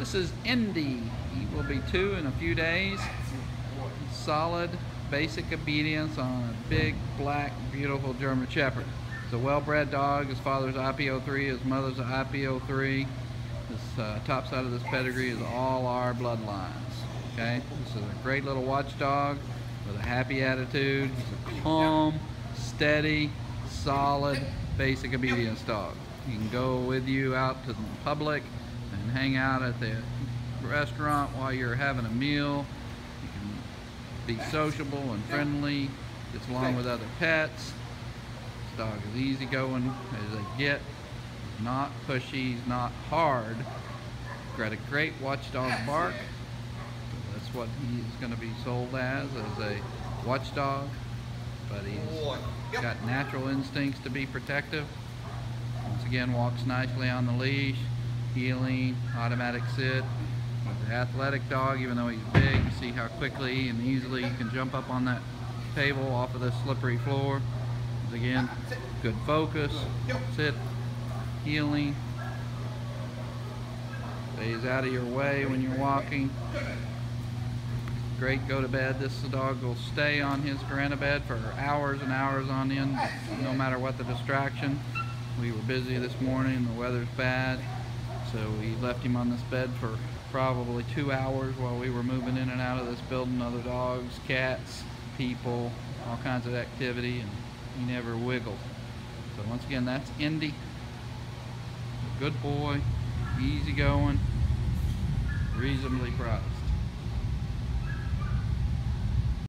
This is Endy. He will be two in a few days. Solid, basic obedience on a big, black, beautiful German Shepherd. It's a well-bred dog. His father's IPO3, his mother's IPO3. This uh, top side of this pedigree is all our bloodlines. Okay, this is a great little watchdog with a happy attitude. He's a calm, steady, solid, basic obedience dog. He can go with you out to the public and hang out at the restaurant while you're having a meal. You can be sociable and friendly, gets along with other pets. This dog is easygoing as they get. Not pushy, not hard. Got a great watchdog bark. That's what he's going to be sold as, as a watchdog. But he's got natural instincts to be protective. Once again, walks nicely on the leash, heeling, automatic sit. He's an athletic dog, even though he's big. You see how quickly and easily he can jump up on that table off of the slippery floor. Again, good focus, sit, heeling. Stays out of your way when you're walking. Great go to bed. This dog will stay on his Kuranda bed for hours and hours on end, no matter what the distraction. We were busy this morning, the weather's bad, so we left him on this bed for probably two hours while we were moving in and out of this building. Other dogs, cats, people, all kinds of activity, and he never wiggled. So once again, that's Endy. Good boy, easy going, reasonably priced.